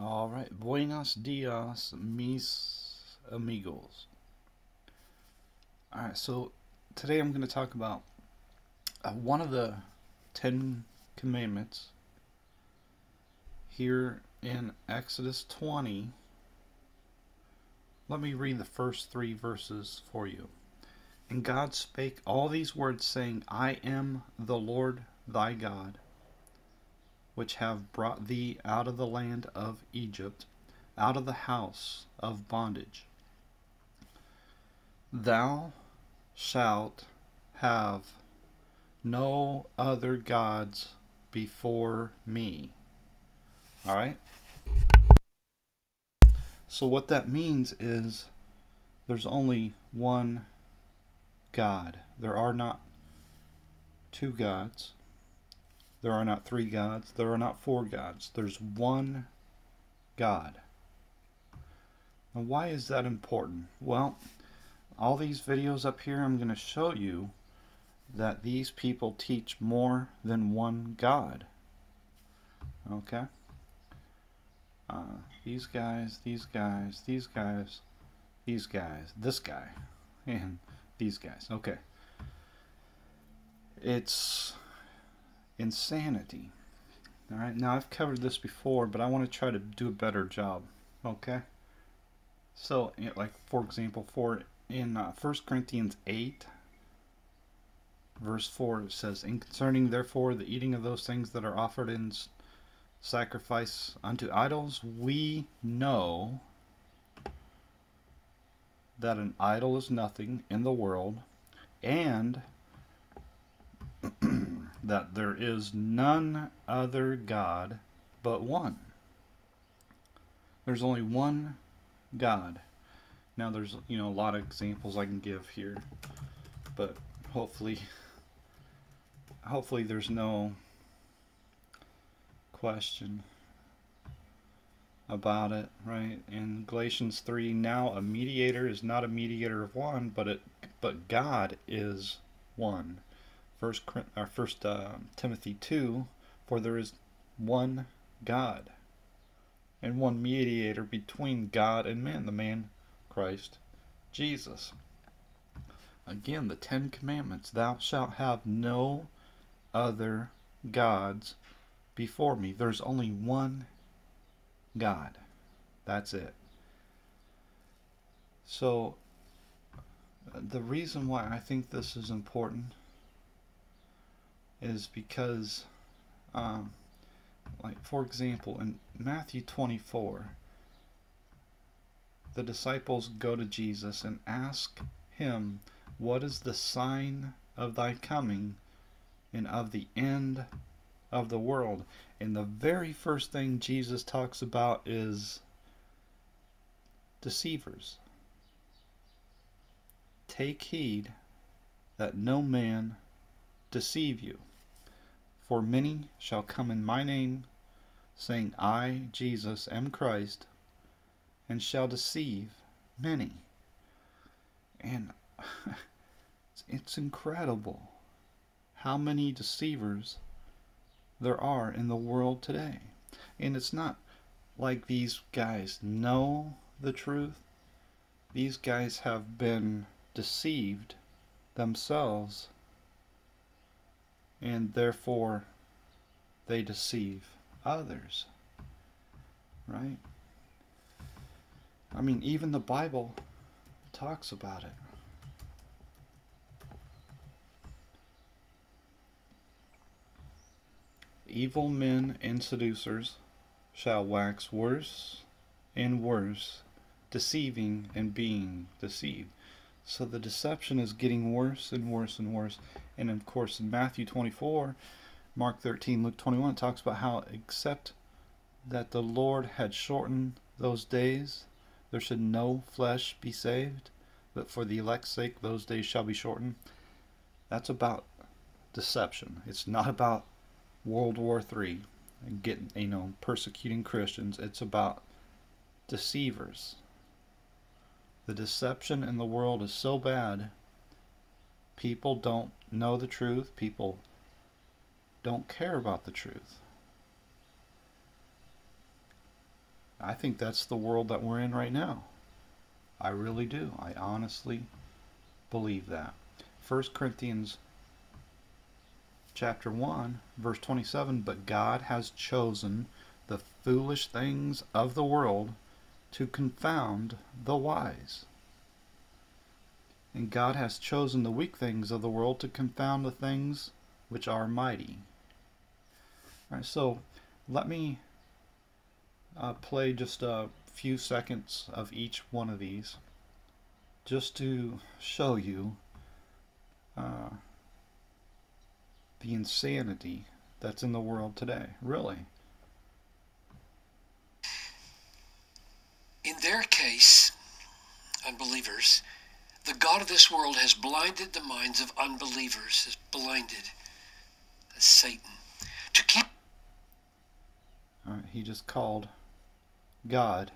All right, buenos dias, mis amigos. All right, so today I'm going to talk about uh, one of the Ten Commandments here in Exodus 20. Let me read the first three verses for you. And God spake all these words, saying, I am the Lord thy God which have brought thee out of the land of Egypt, out of the house of bondage. Thou shalt have no other gods before me. All right? So, what that means is there's only one God. There are not two gods. There are not three gods. There are not four gods. There's one God. Now, why is that important? Well, all these videos up here, I'm going to show you that these people teach more than one God. Okay? Uh, these guys, these guys, these guys, these guys, this guy, and these guys. Okay. It's insanity. All right, now I've covered this before, but I want to try to do a better job. Okay. So, like for example, for in uh, 1 Corinthians 8, verse 4, it says, "In concerning therefore the eating of those things that are offered in sacrifice unto idols, we know that an idol is nothing in the world, and that there is none other God but one. There's only one God. Now there's you know a lot of examples I can give here, but hopefully hopefully there's no question about it, right? In Galatians 3, now a mediator is not a mediator of one, but it but God is one. First, First uh, Timothy two, for there is one God, and one mediator between God and man, the man Christ Jesus. Again, the Ten Commandments: Thou shalt have no other gods before me. There's only one God. That's it. So, the reason why I think this is important is because, um, like, for example, in Matthew 24, the disciples go to Jesus and ask him, What is the sign of thy coming and of the end of the world? And the very first thing Jesus talks about is deceivers. Take heed that no man deceive you. For many shall come in my name, saying, I, Jesus, am Christ, and shall deceive many. And it's incredible how many deceivers there are in the world today. And it's not like these guys know the truth. These guys have been deceived themselves and therefore they deceive others. Right? I mean, even the Bible talks about it. Evil men and seducers shall wax worse and worse, deceiving and being deceived. So the deception is getting worse and worse and worse. And of course, in Matthew 24, Mark 13, Luke 21, it talks about how, except that the Lord had shortened those days, there should no flesh be saved, but for the elect's sake, those days shall be shortened. That's about deception. It's not about World War III and getting, you know, persecuting Christians. It's about deceivers the deception in the world is so bad, people don't know the truth, people don't care about the truth. I think that's the world that we're in right now. I really do. I honestly believe that. 1 Corinthians chapter 1 verse 27 but God has chosen the foolish things of the world to confound the wise. And God has chosen the weak things of the world to confound the things which are mighty. All right, so let me uh, play just a few seconds of each one of these just to show you uh, the insanity that's in the world today. Really. In their case, unbelievers, the God of this world has blinded the minds of unbelievers, has blinded as Satan to keep. All right, he just called God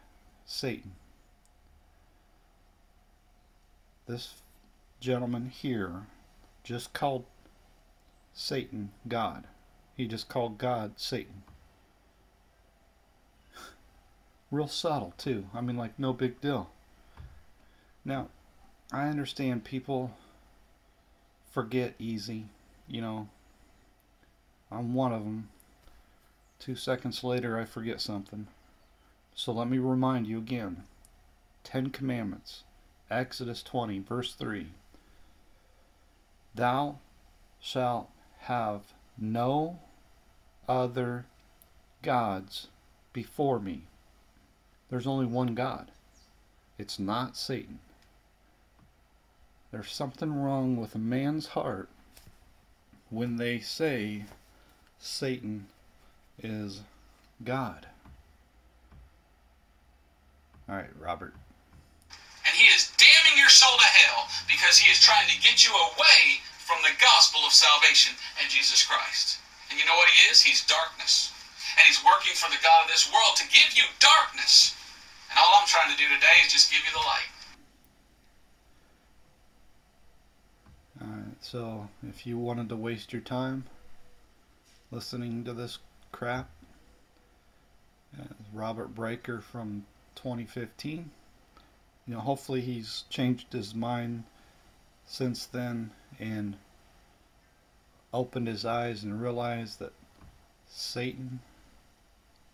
Satan. This gentleman here just called Satan God. He just called God Satan. Real subtle, too. I mean, like, no big deal. Now, I understand people forget easy. You know, I'm one of them. Two seconds later, I forget something. So let me remind you again Ten Commandments, Exodus 20, verse 3. Thou shalt have no other gods before me. There's only one God. It's not Satan. There's something wrong with a man's heart when they say Satan is God. All right, Robert. And he is damning your soul to hell because he is trying to get you away from the gospel of salvation and Jesus Christ. And you know what he is? He's darkness. And he's working for the God of this world to give you darkness. And all I'm trying to do today is just give you the light. Alright, so if you wanted to waste your time listening to this crap, uh, Robert Breaker from 2015. You know, hopefully he's changed his mind since then and opened his eyes and realized that Satan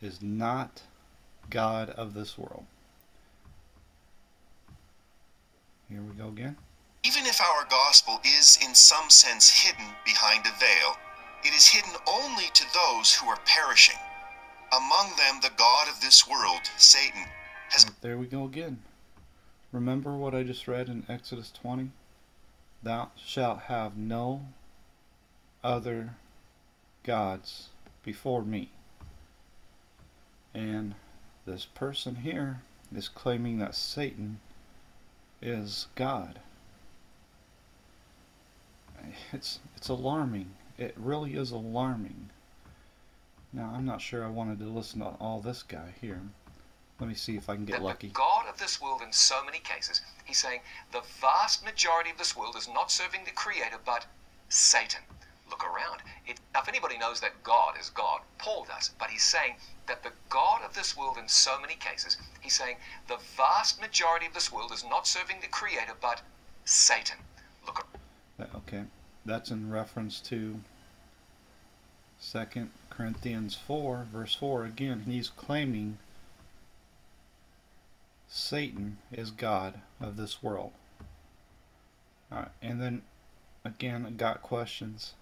is not God of this world. Here we go again. Even if our gospel is in some sense hidden behind a veil, it is hidden only to those who are perishing. Among them, the God of this world, Satan, has. There we go again. Remember what I just read in Exodus 20? Thou shalt have no other gods before me. And this person here is claiming that Satan is God. It's it's alarming. It really is alarming. Now I'm not sure I wanted to listen to all this guy here. Let me see if I can get that lucky. The God of this world, in so many cases, he's saying the vast majority of this world is not serving the Creator, but Satan. Look around. It, now, if anybody knows that God is God, Paul does. But he's saying that the God of this world, in so many cases, he's saying the vast majority of this world is not serving the Creator, but Satan. Look. Okay, that's in reference to Second Corinthians 4, verse 4. Again, he's claiming Satan is God of this world. Alright, and then again, got questions.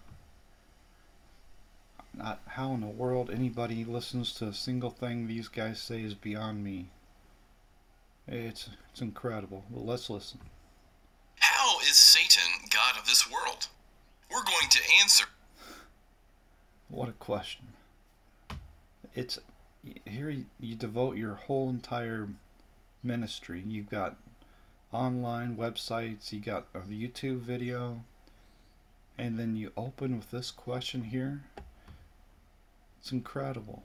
Not how in the world anybody listens to a single thing these guys say is beyond me. It's it's incredible. Well, let's listen. How is Satan God of this world? We're going to answer. What a question. It's here you, you devote your whole entire ministry. You've got online websites, you got a YouTube video, and then you open with this question here. It's incredible.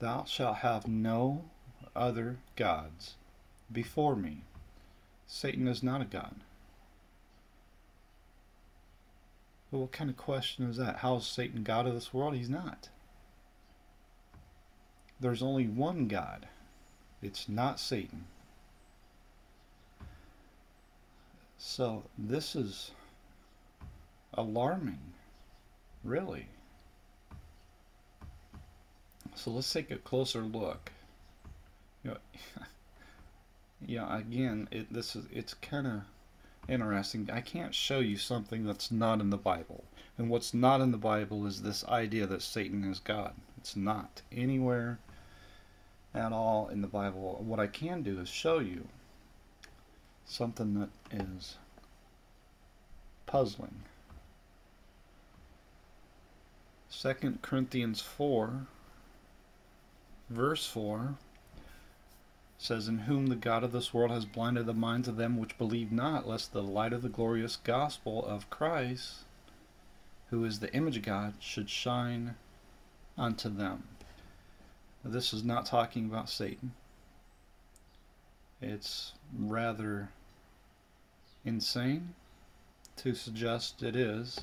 Thou shalt have no other gods before me. Satan is not a god. But what kind of question is that? How is Satan God of this world? He's not. There's only one God. It's not Satan. So this is alarming, really. So let's take a closer look. You know, yeah, again, it, this is it's kind of interesting. I can't show you something that's not in the Bible. And what's not in the Bible is this idea that Satan is God. It's not anywhere at all in the Bible. What I can do is show you something that is puzzling. 2 Corinthians 4, verse 4 says, In whom the God of this world has blinded the minds of them which believe not, lest the light of the glorious gospel of Christ, who is the image of God, should shine unto them. This is not talking about Satan. It's rather insane to suggest it is.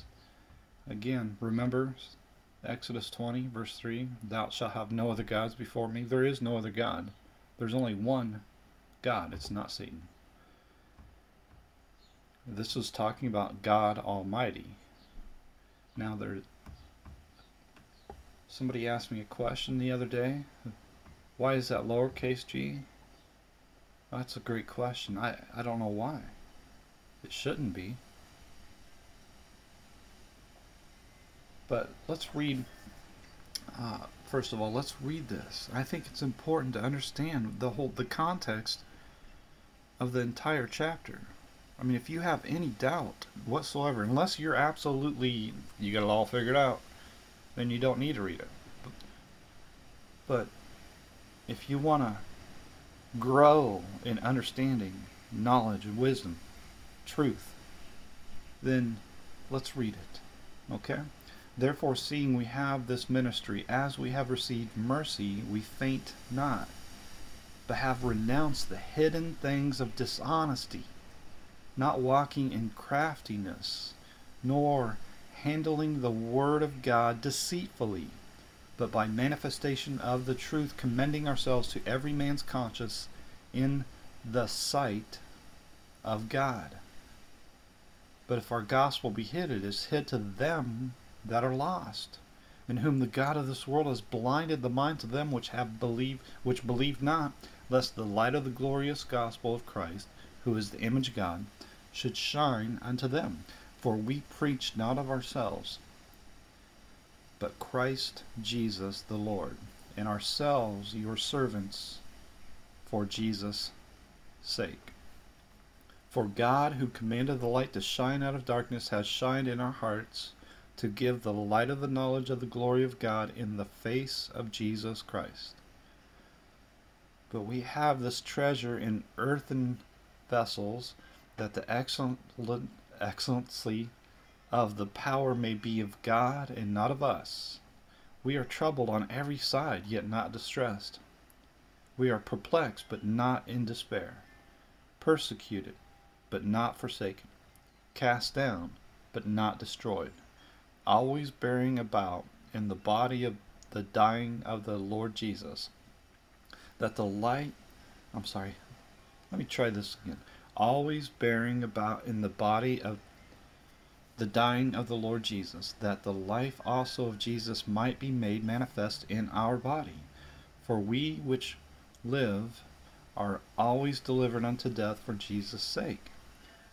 Again, remember Exodus 20, verse 3 Thou shalt have no other gods before me. There is no other God. There's only one God. It's not Satan. This is talking about God Almighty. Now, there. Somebody asked me a question the other day. Why is that lowercase g? That's a great question. I, I don't know why. It shouldn't be. But let's read, uh, first of all, let's read this. I think it's important to understand the whole, the context of the entire chapter. I mean, if you have any doubt whatsoever, unless you're absolutely, you got it all figured out, then you don't need to read it. But, if you want to grow in understanding, knowledge, and wisdom, truth, then let's read it. Okay? Therefore, seeing we have this ministry, as we have received mercy, we faint not, but have renounced the hidden things of dishonesty, not walking in craftiness, nor handling the word of God deceitfully, but by manifestation of the truth, commending ourselves to every man's conscience in the sight of God. But if our gospel be hid, it is hid to them that are lost, in whom the God of this world has blinded the minds of them which have believed which believe not, lest the light of the glorious gospel of Christ, who is the image of God, should shine unto them. For we preach not of ourselves, but Christ Jesus the Lord, and ourselves your servants for Jesus' sake. For God, who commanded the light to shine out of darkness, has shined in our hearts to give the light of the knowledge of the glory of God in the face of Jesus Christ. But we have this treasure in earthen vessels, that the excellent, excellency of the power may be of God and not of us. We are troubled on every side, yet not distressed. We are perplexed, but not in despair. Persecuted, but not forsaken. Cast down, but not destroyed always bearing about in the body of the dying of the Lord Jesus, that the light, I'm sorry, let me try this again. Always bearing about in the body of the dying of the Lord Jesus, that the life also of Jesus might be made manifest in our body. For we which live are always delivered unto death for Jesus' sake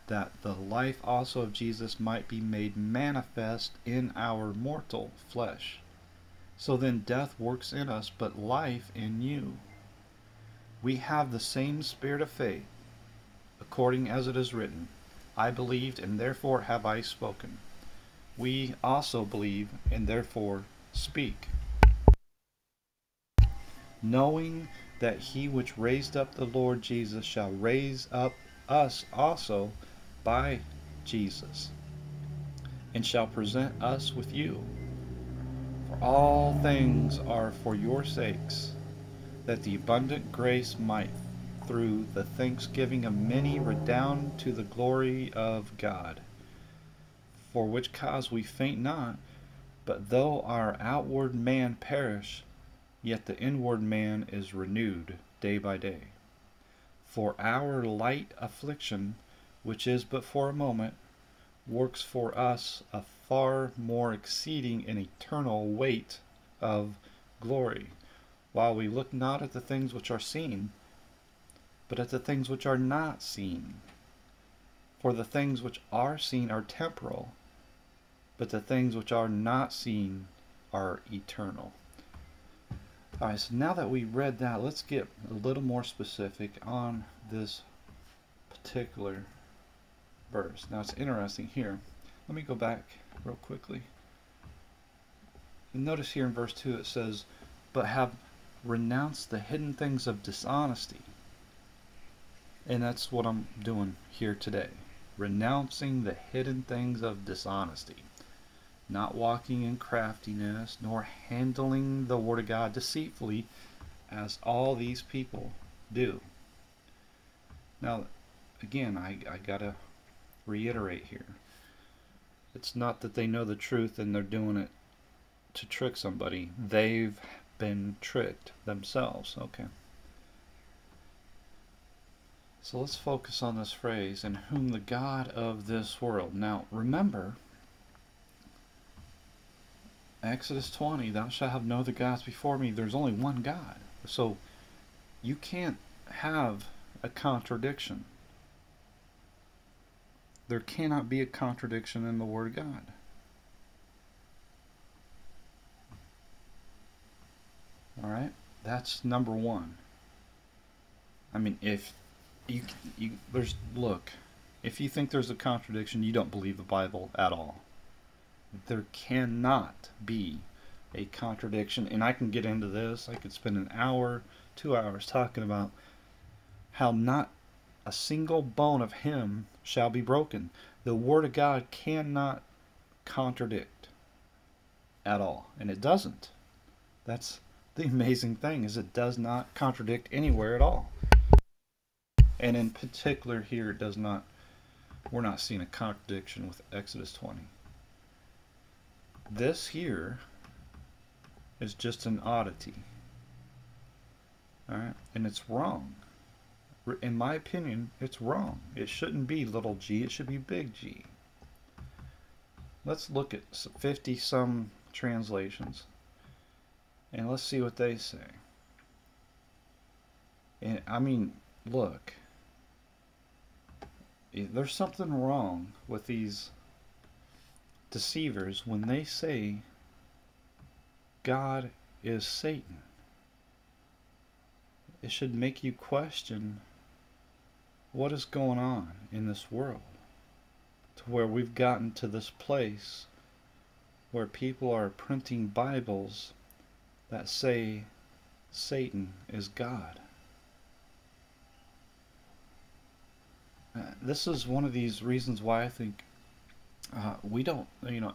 that the life also of Jesus might be made manifest in our mortal flesh. So then death works in us, but life in you. We have the same spirit of faith, according as it is written, I believed, and therefore have I spoken. We also believe, and therefore speak. Knowing that he which raised up the Lord Jesus shall raise up us also by Jesus, and shall present us with you. For all things are for your sakes, that the abundant grace might, through the thanksgiving of many, redound to the glory of God. For which cause we faint not, but though our outward man perish, yet the inward man is renewed day by day. For our light affliction, which is but for a moment, works for us a far more exceeding and eternal weight of glory, while we look not at the things which are seen, but at the things which are not seen. For the things which are seen are temporal, but the things which are not seen are eternal. Alright, so now that we read that, let's get a little more specific on this particular verse. Now it's interesting here. Let me go back real quickly. And notice here in verse 2 it says, But have renounced the hidden things of dishonesty. And that's what I'm doing here today. Renouncing the hidden things of dishonesty. Not walking in craftiness, nor handling the Word of God deceitfully, as all these people do. Now, again, I, I gotta reiterate here. It's not that they know the truth and they're doing it to trick somebody. They've been tricked themselves. Okay. So let's focus on this phrase, in whom the God of this world. Now, remember, Exodus 20, thou shalt have no other gods before me. There's only one God. So you can't have a contradiction. There cannot be a contradiction in the Word of God. All right, that's number one. I mean, if you, you there's look, if you think there's a contradiction, you don't believe the Bible at all. There cannot be a contradiction, and I can get into this. I could spend an hour, two hours talking about how not a single bone of him shall be broken. The Word of God cannot contradict at all, and it doesn't. That's the amazing thing is it does not contradict anywhere at all. And in particular here, it does not. We're not seeing a contradiction with Exodus 20. This here is just an oddity. Alright? And it's wrong in my opinion, it's wrong. It shouldn't be little g, it should be big G. Let's look at 50 some translations and let's see what they say. And I mean, look, there's something wrong with these deceivers when they say God is Satan. It should make you question what is going on in this world to where we've gotten to this place where people are printing Bibles that say Satan is God. Uh, this is one of these reasons why I think uh, we don't, you know,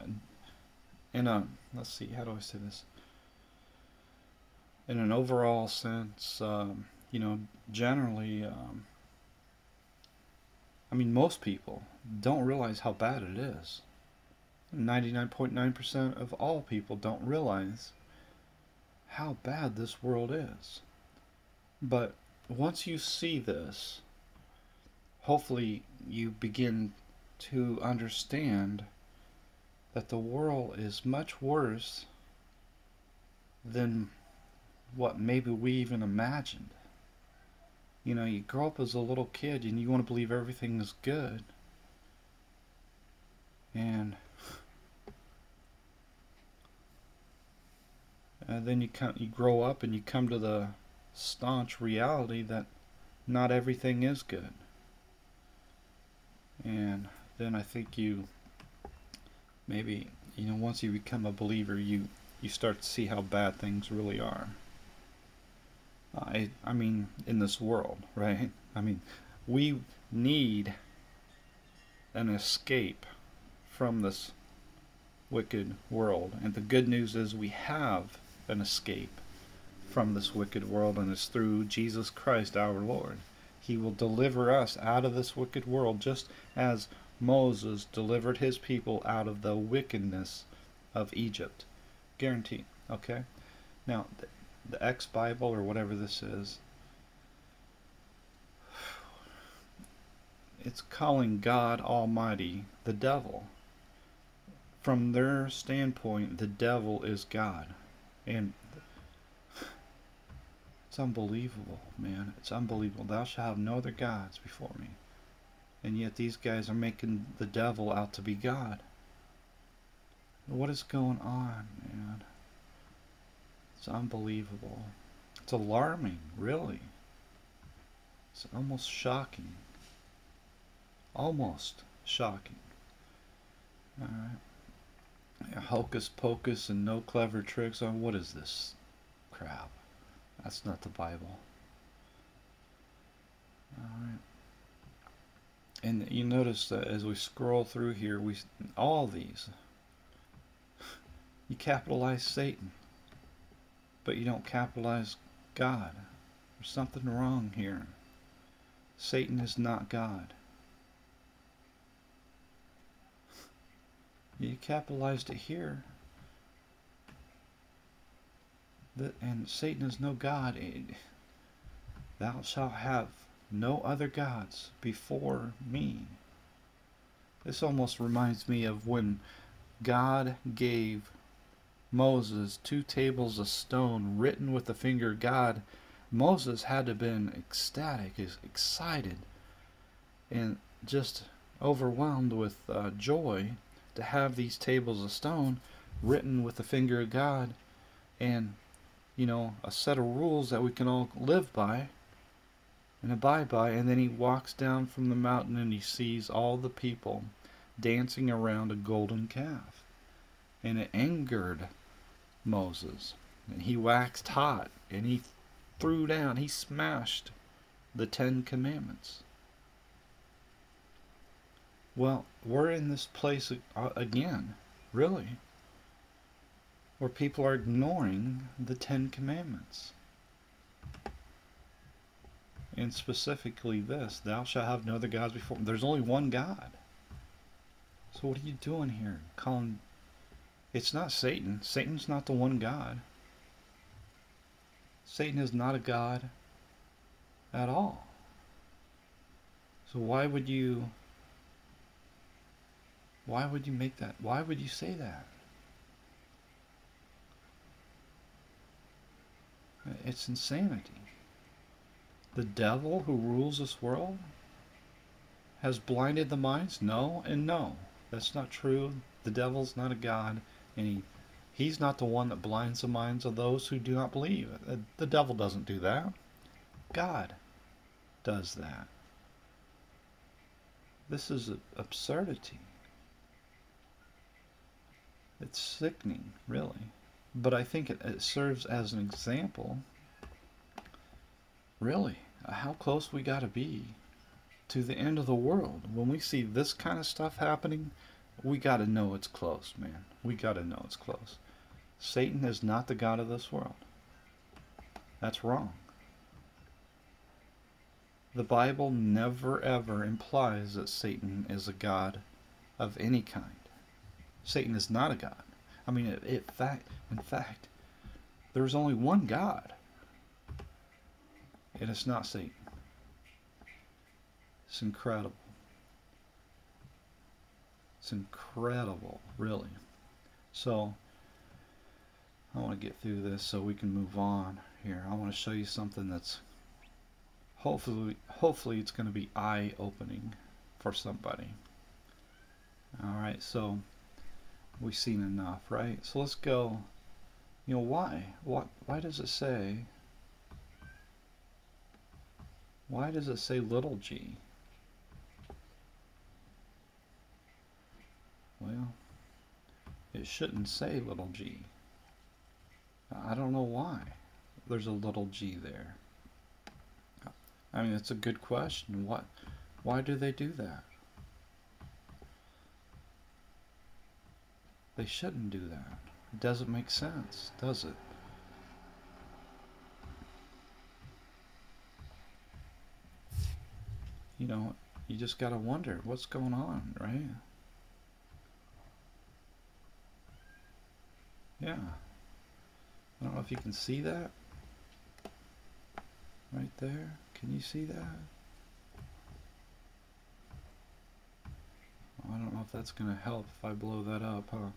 in a, let's see, how do I say this? In an overall sense, um, you know, generally, um, I mean, most people don't realize how bad it is. 99.9% of all people don't realize how bad this world is. But once you see this, hopefully you begin to understand that the world is much worse than what maybe we even imagined. You know, you grow up as a little kid and you want to believe everything is good. And, and then you come, you grow up and you come to the staunch reality that not everything is good. And then I think you maybe you know once you become a believer you you start to see how bad things really are. I, I mean, in this world, right? I mean, we need an escape from this wicked world. And the good news is we have an escape from this wicked world, and it's through Jesus Christ our Lord. He will deliver us out of this wicked world just as Moses delivered his people out of the wickedness of Egypt. Guaranteed. Okay? Now, the X Bible or whatever this is. It's calling God Almighty the devil. From their standpoint, the devil is God. And it's unbelievable, man. It's unbelievable. Thou shalt have no other gods before me. And yet these guys are making the devil out to be God. What is going on, man? It's unbelievable. It's alarming, really. It's almost shocking. Almost shocking. Alright. Yeah, hocus pocus and no clever tricks on what is this crap? That's not the Bible. Alright. And you notice that as we scroll through here, we all these you capitalize Satan, but you don't capitalize God. There's something wrong here. Satan is not God. You capitalized it here. and Satan is no God. Thou shalt have no other gods before me. This almost reminds me of when God gave Moses two tables of stone written with the finger of God. Moses had to have been ecstatic, excited, and just overwhelmed with uh, joy to have these tables of stone written with the finger of God. And you know a set of rules that we can all live by and abide by. And then he walks down from the mountain and he sees all the people dancing around a golden calf. And it angered Moses and he waxed hot and he threw down he smashed the 10 commandments well, we're in this place again, really, where people are ignoring the Ten Commandments. And specifically this, thou shalt have no other gods before. There's only one God. So what are you doing here? Calling it's not Satan. Satan's not the one God. Satan is not a God at all. So why would you why would you make that? Why would you say that? It's insanity. The devil who rules this world has blinded the minds? No and no. That's not true. The devil's not a god, and he, he's not the one that blinds the minds of those who do not believe. Uh, the devil doesn't do that. God does that. This is absurdity. It's sickening, really. But I think it, it serves as an example, really, how close we got to be to the end of the world. When we see this kind of stuff happening, we got to know it's close, man. We got to know it's close. Satan is not the God of this world. That's wrong. The Bible never ever implies that Satan is a God of any kind. Satan is not a god. I mean, it, it fact, in fact, there's only one God, and it's not Satan. It's incredible. It's incredible, really. So, I want to get through this so we can move on here. I want to show you something that's hopefully, hopefully it's going to be eye-opening for somebody. All right, so we've seen enough, right? So let's go, you know, why? What, why does it say, why does it say little g? Well, it shouldn't say little g. I don't know why there's a little g there. I mean, it's a good question. What, why do they do that? They shouldn't do that. It doesn't make sense, does it? You know, you just gotta wonder what's going on, right? Yeah. I don't know if you can see that. Right there. Can you see that? I don't know if that's going to help if I blow that up, huh?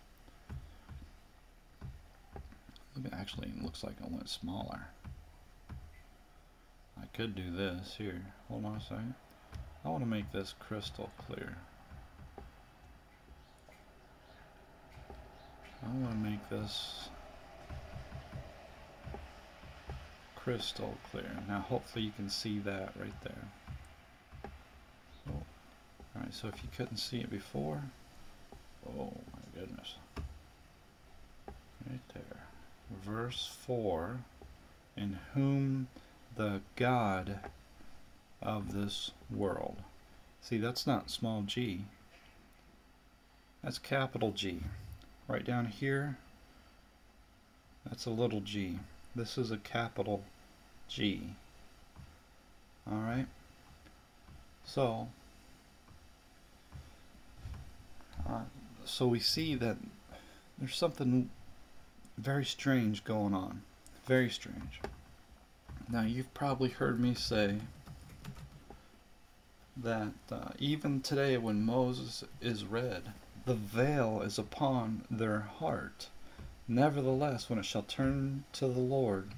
Maybe actually it looks like it went smaller. I could do this here. Hold on a second. I want to make this crystal clear. I want to make this crystal clear. Now hopefully you can see that right there. So, Alright, so if you couldn't see it before, oh my goodness. Right there. Verse 4, in whom the God of this world. See, that's not small g. That's capital G. Right down here, that's a little g. This is a capital G. Alright? So, uh, so we see that there's something very strange going on. Very strange. Now, you've probably heard me say that uh, even today, when Moses is read, the veil is upon their heart. Nevertheless, when it shall turn to the Lord,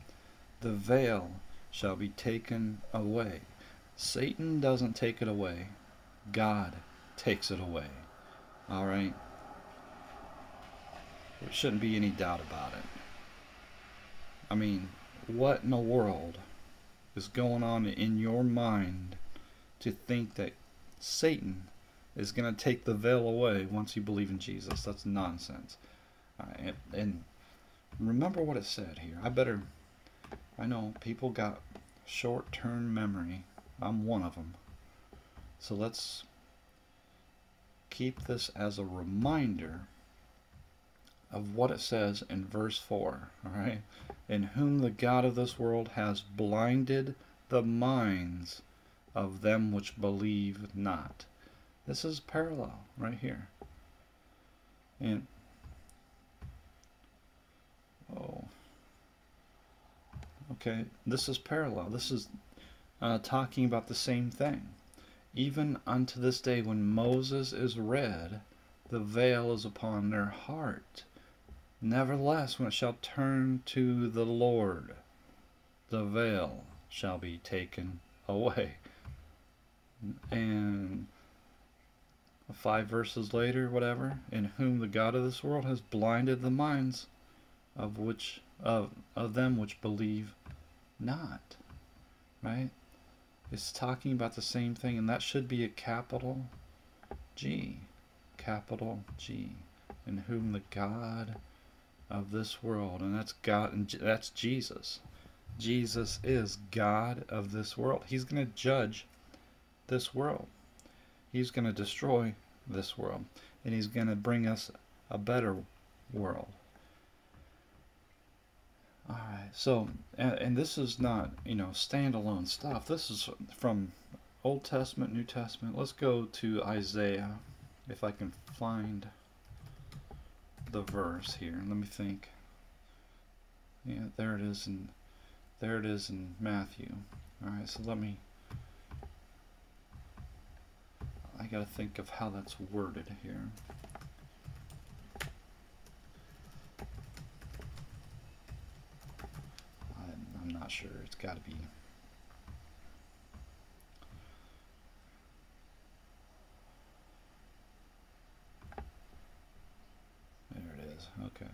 the veil shall be taken away. Satan doesn't take it away, God takes it away. All right? There shouldn't be any doubt about it. I mean, what in the world is going on in your mind to think that Satan is going to take the veil away once you believe in Jesus? That's nonsense. and, and remember what it said here. I better. I know people got short term memory. I'm one of them. So let's keep this as a reminder of what it says in verse 4. All right? In whom the God of this world has blinded the minds of them which believe not. This is parallel right here. And oh, okay, this is parallel. This is uh, talking about the same thing. Even unto this day, when Moses is read, the veil is upon their heart. Nevertheless, when it shall turn to the Lord, the veil shall be taken away. And five verses later, whatever, in whom the God of this world has blinded the minds of which of of them which believe not. Right? It's talking about the same thing, and that should be a capital G. Capital G. In whom the God of this world, and that's God, and that's Jesus. Jesus is God of this world. He's going to judge this world. He's going to destroy this world, and He's going to bring us a better world. All right, so and, and this is not you know standalone stuff. This is from Old Testament, New Testament. Let's go to Isaiah, if I can find the verse here. Let me think. Yeah, there it is and there it is in Matthew. Alright, so let me I gotta think of how that's worded here. I'm, I'm not sure. It's gotta be There it is. Okay.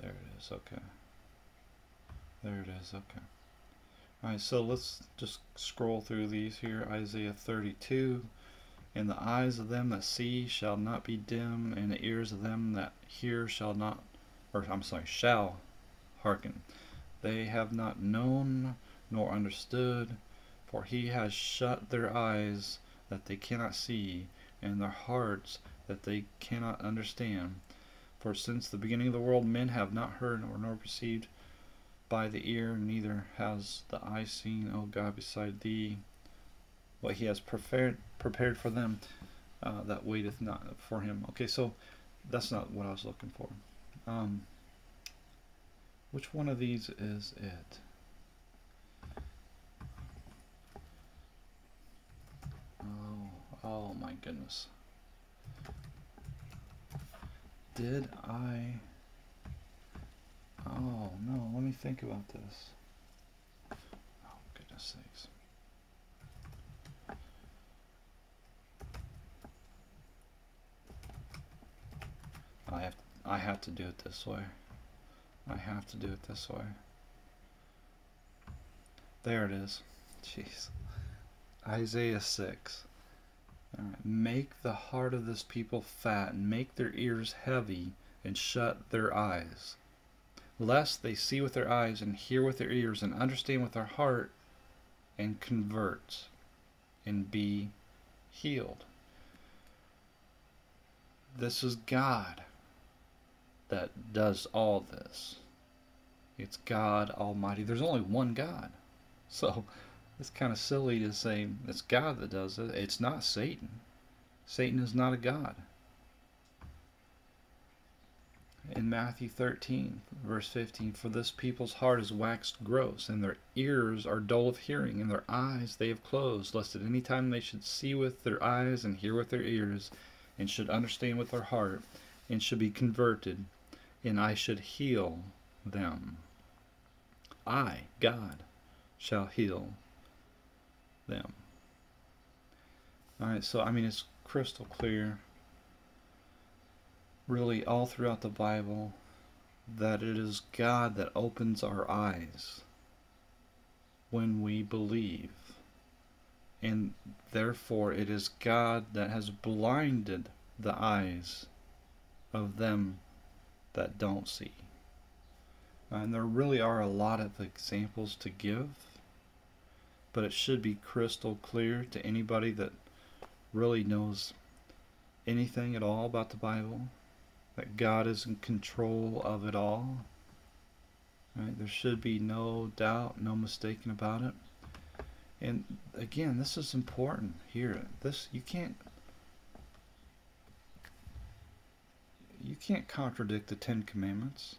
There it is. Okay. There it is. Okay. Alright, so let's just scroll through these here. Isaiah 32. And the eyes of them that see shall not be dim, and the ears of them that hear shall not, or I'm sorry, shall hearken. They have not known nor understood, for he has shut their eyes that they cannot see, and their hearts that they cannot understand. For since the beginning of the world men have not heard nor perceived by the ear, neither has the eye seen, O God, beside thee, what he has prepared prepared for them uh, that waiteth not for him. Okay, so that's not what I was looking for. Um, which one of these is it? Oh, oh, my goodness. Did I... Oh, no, let me think about this. Oh, goodness sakes. I have I have to do it this way. I have to do it this way. There it is. Jeez. Isaiah 6. Make the heart of this people fat, and make their ears heavy, and shut their eyes. Lest they see with their eyes, and hear with their ears, and understand with their heart, and convert, and be healed. This is God that does all this. It's God Almighty. There's only one God. So it's kind of silly to say it's God that does it. It's not Satan. Satan is not a God. In Matthew 13, verse 15, For this people's heart is waxed gross, and their ears are dull of hearing, and their eyes they have closed, lest at any time they should see with their eyes and hear with their ears, and should understand with their heart, and should be converted, and I should heal them. I, God, shall heal them. Alright, so I mean, it's crystal clear, really, all throughout the Bible, that it is God that opens our eyes when we believe. And therefore, it is God that has blinded the eyes of them that don't see. And there really are a lot of examples to give, but it should be crystal clear to anybody that really knows anything at all about the Bible that God is in control of it all. Right? There should be no doubt, no mistaking about it. And again, this is important here. This you can't you can't contradict the Ten Commandments.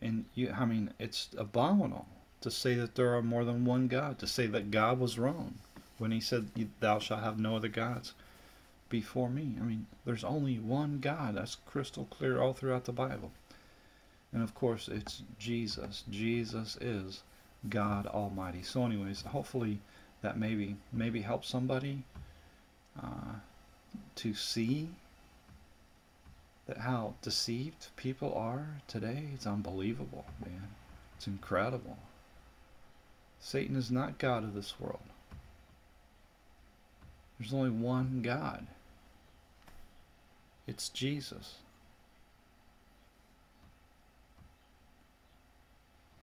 And you, I mean, it's abominable to say that there are more than one God, to say that God was wrong when he said, Thou shalt have no other gods before me. I mean, there's only one God. That's crystal clear all throughout the Bible. And of course, it's Jesus. Jesus is God Almighty. So, anyways, hopefully that maybe maybe helps somebody uh, to see that how deceived people are today. It's unbelievable, man. It's incredible. Satan is not God of this world. There's only one God. It's Jesus.